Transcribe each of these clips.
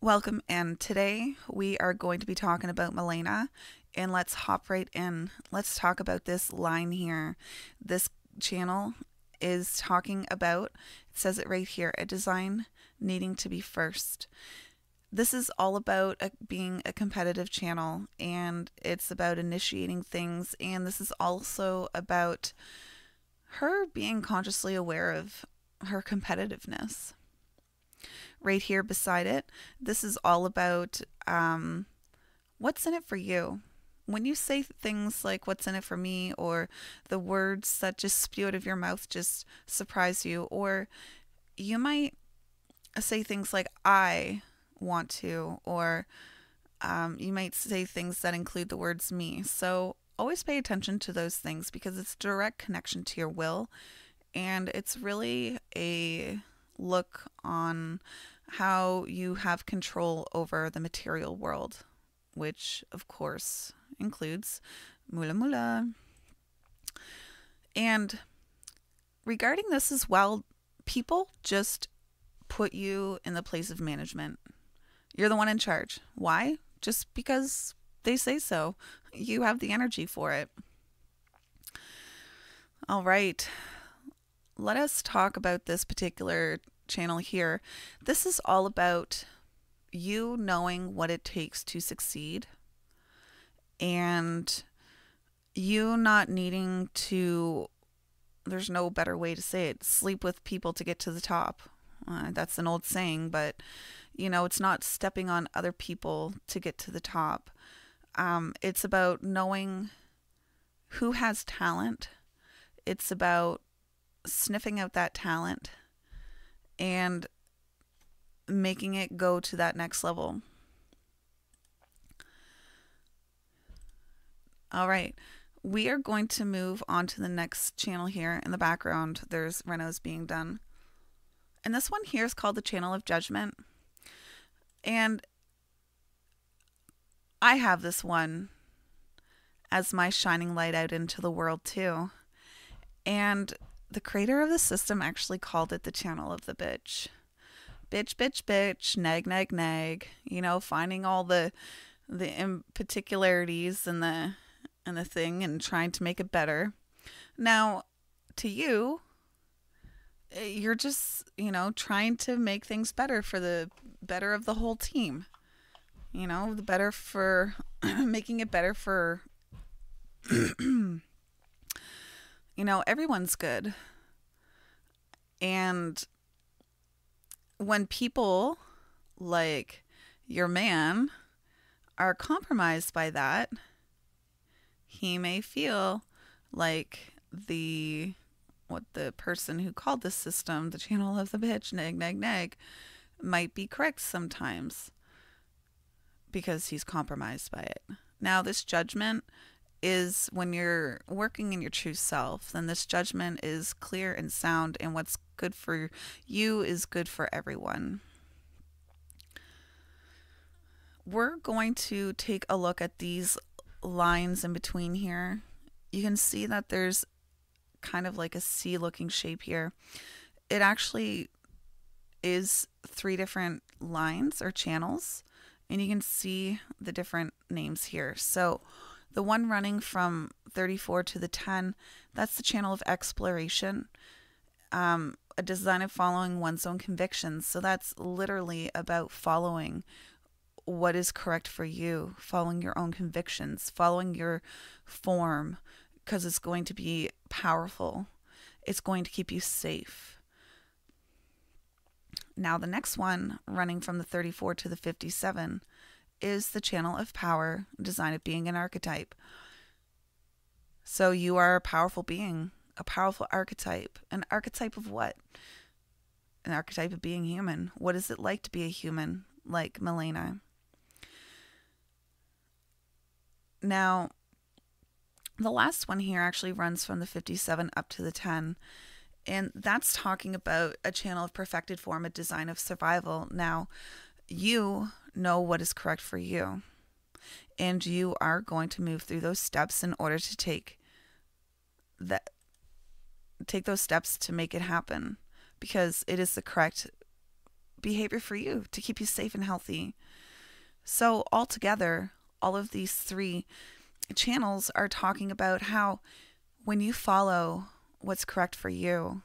Welcome, and today we are going to be talking about Malena. And let's hop right in. Let's talk about this line here. This channel is talking about, it says it right here, a design needing to be first. This is all about a, being a competitive channel and it's about initiating things. And this is also about her being consciously aware of her competitiveness right here beside it. This is all about um, what's in it for you. When you say things like what's in it for me, or the words that just spew out of your mouth just surprise you, or you might say things like, I want to, or um, you might say things that include the words me. So always pay attention to those things because it's direct connection to your will and it's really a look on how you have control over the material world, which of course includes mula mula. And regarding this as well, people just put you in the place of management. You're the one in charge. Why? Just because they say so. You have the energy for it. All right let us talk about this particular channel here. This is all about you knowing what it takes to succeed and you not needing to, there's no better way to say it, sleep with people to get to the top. Uh, that's an old saying, but you know, it's not stepping on other people to get to the top. Um, it's about knowing who has talent. It's about sniffing out that talent and making it go to that next level. All right. We are going to move on to the next channel here. In the background, there's renos being done. And this one here is called the Channel of Judgment. And I have this one as my shining light out into the world too. And the creator of the system actually called it the channel of the bitch. Bitch, bitch, bitch, nag, nag, nag. You know, finding all the the particularities and the and the thing and trying to make it better. Now, to you, eh, you're just, you know, trying to make things better for the better of the whole team. You know, the better for making it better for you know, everyone's good. And when people like your man are compromised by that, he may feel like the what the person who called this system the channel of the bitch nag nag nag might be correct sometimes because he's compromised by it. Now this judgment is when you're working in your true self, then this judgment is clear and sound, and what's good for you is good for everyone. We're going to take a look at these lines in between here. You can see that there's kind of like a C looking shape here. It actually is three different lines or channels, and you can see the different names here. So, the one running from 34 to the 10, that's the channel of exploration, um, a design of following one's own convictions. So that's literally about following what is correct for you, following your own convictions, following your form, because it's going to be powerful. It's going to keep you safe. Now, the next one, running from the 34 to the 57, is the channel of power, design of being an archetype. So you are a powerful being, a powerful archetype. An archetype of what? An archetype of being human. What is it like to be a human like Malena? Now, the last one here actually runs from the 57 up to the 10. And that's talking about a channel of perfected form, a design of survival. Now, you know what is correct for you. And you are going to move through those steps in order to take that take those steps to make it happen because it is the correct behavior for you to keep you safe and healthy. So, altogether, all of these three channels are talking about how when you follow what's correct for you,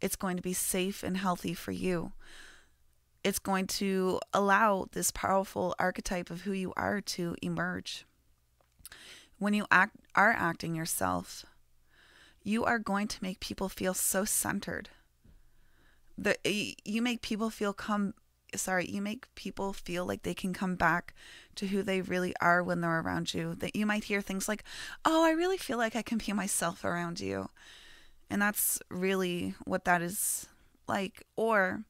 it's going to be safe and healthy for you. It's going to allow this powerful archetype of who you are to emerge. When you act, are acting yourself, you are going to make people feel so centered. The, you make people feel come sorry, you make people feel like they can come back to who they really are when they're around you. That you might hear things like, "Oh, I really feel like I can be myself around you." And that's really what that is like or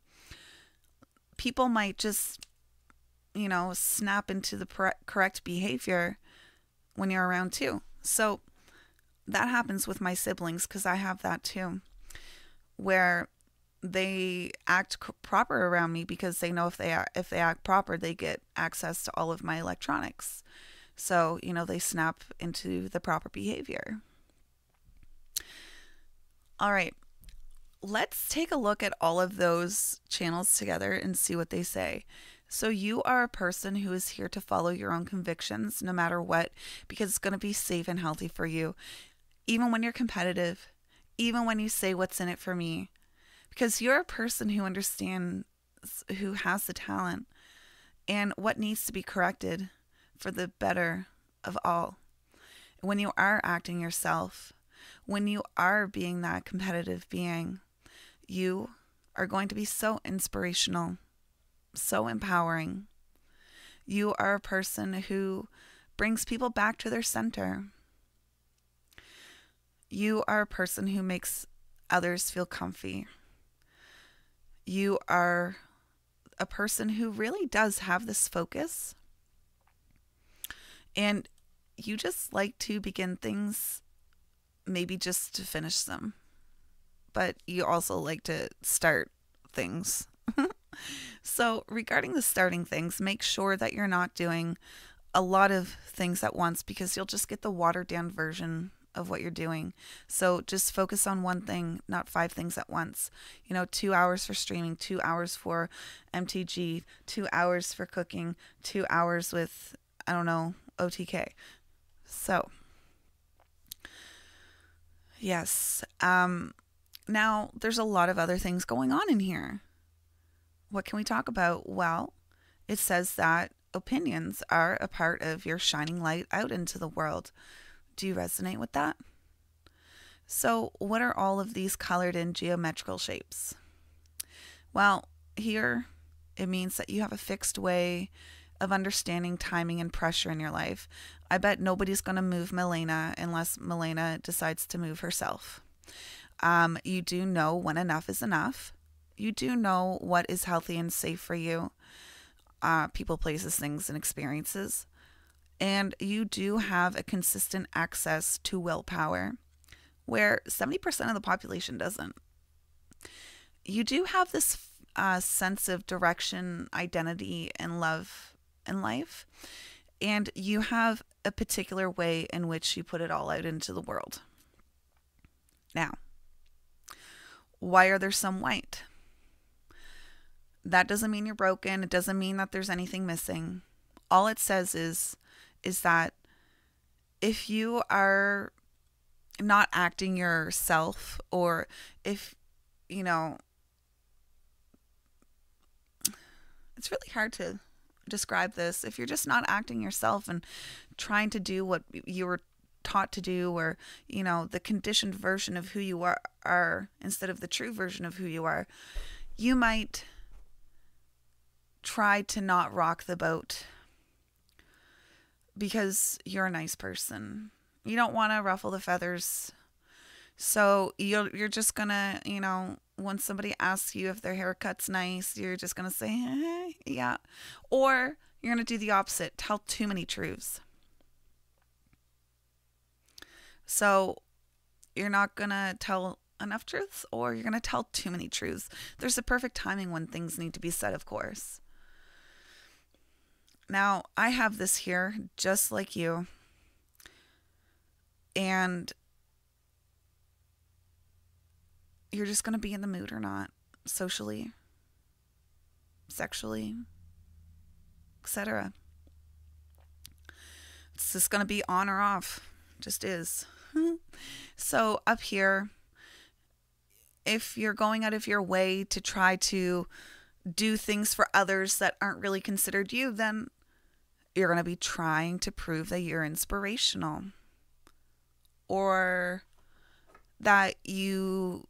people might just you know, snap into the correct behavior when you're around too. So that happens with my siblings because I have that too, where they act proper around me because they know if they are, if they act proper, they get access to all of my electronics. So you know they snap into the proper behavior. All right, let's take a look at all of those channels together and see what they say. So, you are a person who is here to follow your own convictions no matter what, because it's going to be safe and healthy for you even when you're competitive, even when you say what's in it for me, because you're a person who understands, who has the talent and what needs to be corrected for the better of all. When you are acting yourself, when you are being that competitive being, you are going to be so inspirational, so empowering. You are a person who brings people back to their center you are a person who makes others feel comfy. You are a person who really does have this focus. And you just like to begin things, maybe just to finish them. But you also like to start things. so, regarding the starting things, make sure that you're not doing a lot of things at once because you'll just get the watered down version of what you're doing. So just focus on one thing, not five things at once. You know, two hours for streaming, two hours for MTG, two hours for cooking, two hours with, I don't know, OTK. So, yes. Um, now, there's a lot of other things going on in here. What can we talk about? Well, it says that opinions are a part of your shining light out into the world. Do you resonate with that? So, what are all of these colored in geometrical shapes? Well, here it means that you have a fixed way of understanding timing and pressure in your life. I bet nobody's going to move Malena unless Malena decides to move herself. Um, you do know when enough is enough. You do know what is healthy and safe for you. Uh, people, places, things, and experiences and you do have a consistent access to willpower, where 70% of the population doesn't. You do have this uh, sense of direction, identity, and love in life, and you have a particular way in which you put it all out into the world. Now, why are there some white? That doesn't mean you're broken. It doesn't mean that there's anything missing. All it says is is that if you are not acting yourself or if you know it's really hard to describe this if you're just not acting yourself and trying to do what you were taught to do or you know the conditioned version of who you are, are instead of the true version of who you are you might try to not rock the boat because you're a nice person. You don't want to ruffle the feathers. So you're you're just gonna, you know, when somebody asks you if their haircut's nice, you're just gonna say, yeah, or you're gonna do the opposite. Tell too many truths. So you're not gonna tell enough truths, or you're gonna tell too many truths. There's a perfect timing when things need to be said, of course. Now, I have this here just like you. And you're just going to be in the mood or not socially. sexually, etc. It's just going to be on or off. Just is. Mm-hmm. so, up here, if you're going out of your way to try to do things for others that aren't really considered you, then you're going to be trying to prove that you're inspirational or that you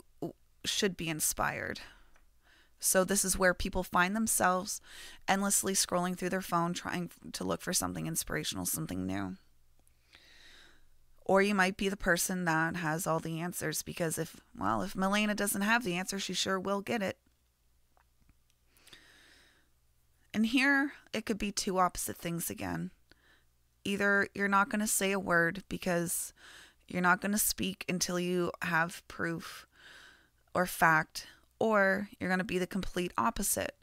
should be inspired. So, this is where people find themselves endlessly scrolling through their phone trying to look for something inspirational, something new. Or you might be the person that has all the answers because if, well, if Malena doesn't have the answer, she sure will get it. And here it could be two opposite things again. Either you're not going to say a word because you're not going to speak until you have proof or fact, or you're going to be the complete opposite.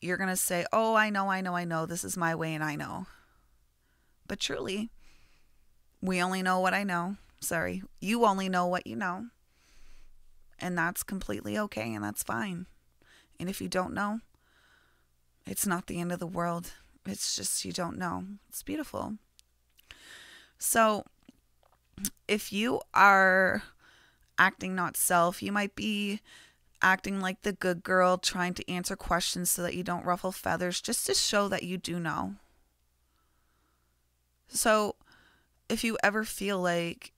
You're going to say, Oh, I know, I know, I know. This is my way and I know. But truly, we only know what I know. Sorry. You only know what you know. And that's completely okay and that's fine. And if you don't know, it's not the end of the world. It's just you don't know. It's beautiful. So, if you are acting not self, you might be acting like the good girl, trying to answer questions so that you don't ruffle feathers, just to show that you do know. So, if you ever feel like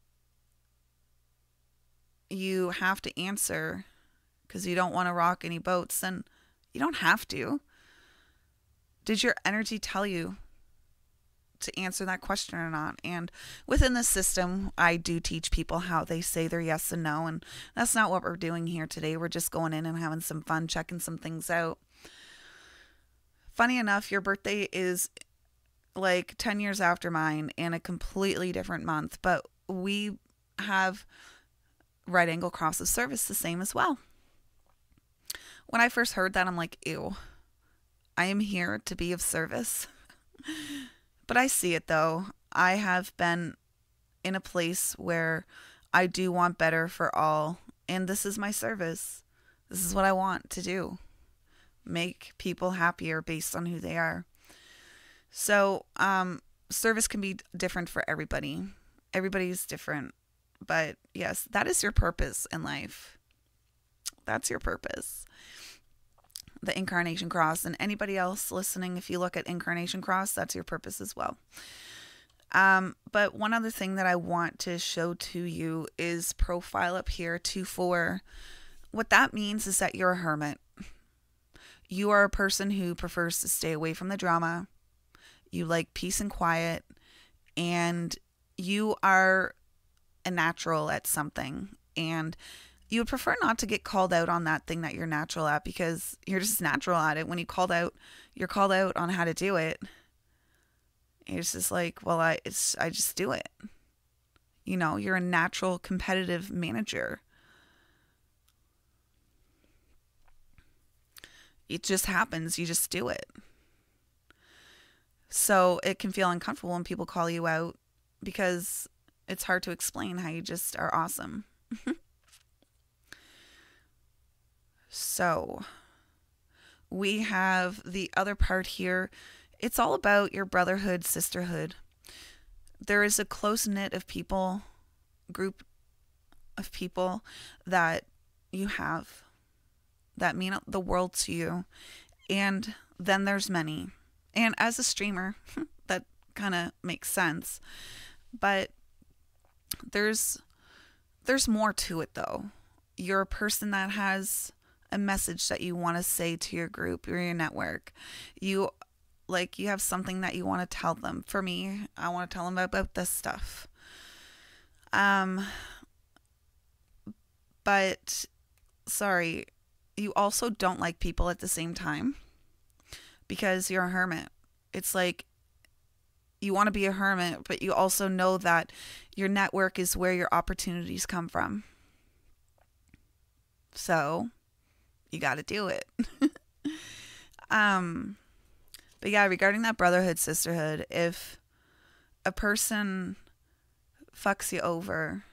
you have to answer because you don't want to rock any boats, then you don't have to. Did your energy tell you to answer that question or not. And within the system, I do teach people how they say their yes and no. And that's not what we're doing here today. We're just going in and having some fun, checking some things out. Funny enough, your birthday is like 10 years after mine in a completely different month, but we have right angle cross of service the same as well. When I first heard that, I'm like, ew, I am here to be of service. But I see it though. I have been in a place where I do want better for all, and this is my service. This is what I want to do. Make people happier based on who they are. So, um, service can be different for everybody. Everybody's different. But yes, that is your purpose in life. That's your purpose the Incarnation Cross. And anybody else listening, if you look at Incarnation Cross, that's your purpose as well. Um, but one other thing that I want to show to you is profile up here two four. What that means is that you're a hermit. You are a person who prefers to stay away from the drama. You like peace and quiet, and you are a natural at something. And you would prefer not to get called out on that thing that you're natural at because you're just natural at it. When you called out, you're called out on how to do it. It's just like, well, I it's I just do it. You know, you're a natural competitive manager. It just happens. You just do it. So it can feel uncomfortable when people call you out because it's hard to explain how you just are awesome. So we have the other part here. It's all about your brotherhood, sisterhood. There is a close knit of people, group of people that you have that mean the world to you. And then there's many. And as a streamer, that kind of makes sense. But there's there's more to it though. You're a person that has a message that you want to say to your group or your network. You like you have something that you want to tell them. For me, I want to tell them about this stuff. Um but sorry, you also don't like people at the same time because you're a hermit. It's like you want to be a hermit, but you also know that your network is where your opportunities come from. So, you got to do it. um, but yeah, regarding that brotherhood, sisterhood, if a person fucks you over,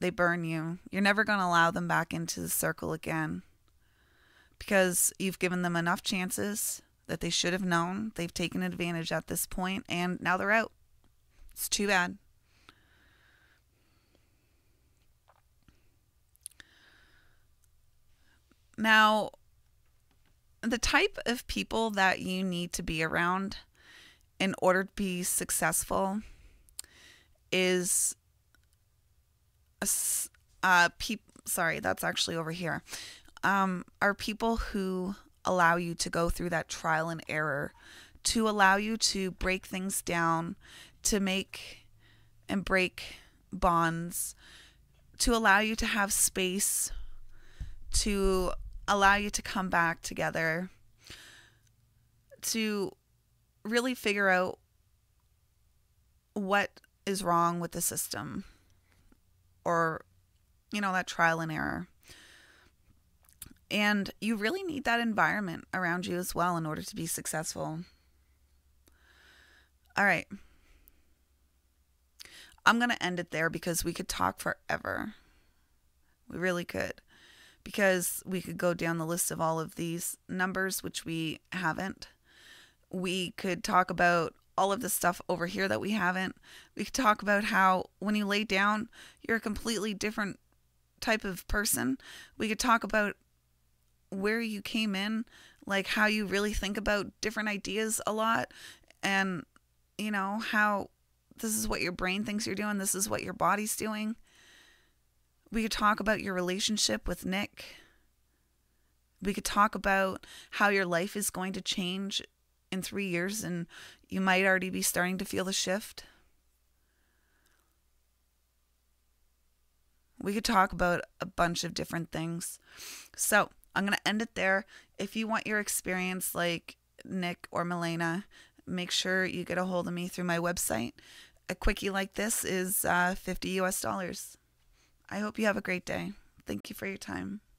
they burn you, you're never going to allow them back into the circle again because you've given them enough chances that they should have known. They've taken advantage at this point and now they're out. It's too bad. Now, the type of people that you need to be around in order to be successful is uh peop sorry that's actually over here um are people who allow you to go through that trial and error to allow you to break things down to make and break bonds to allow you to have space to allow you to come back together to really figure out what is wrong with the system or you know that trial and error and you really need that environment around you as well in order to be successful all right i'm going to end it there because we could talk forever we really could because we could go down the list of all of these numbers, which we haven't. We could talk about all of the stuff over here that we haven't. We could talk about how when you lay down, you're a completely different type of person. We could talk about where you came in, like how you really think about different ideas a lot, and you know, how this is what your brain thinks you're doing, this is what your body's doing. We could talk about your relationship with Nick. We could talk about how your life is going to change in three years, and you might already be starting to feel the shift. We could talk about a bunch of different things. So I'm going to end it there. If you want your experience like Nick or Malena, make sure you get a hold of me through my website. A quickie like this is uh, 50 US dollars. I hope you have a great day. Thank you for your time.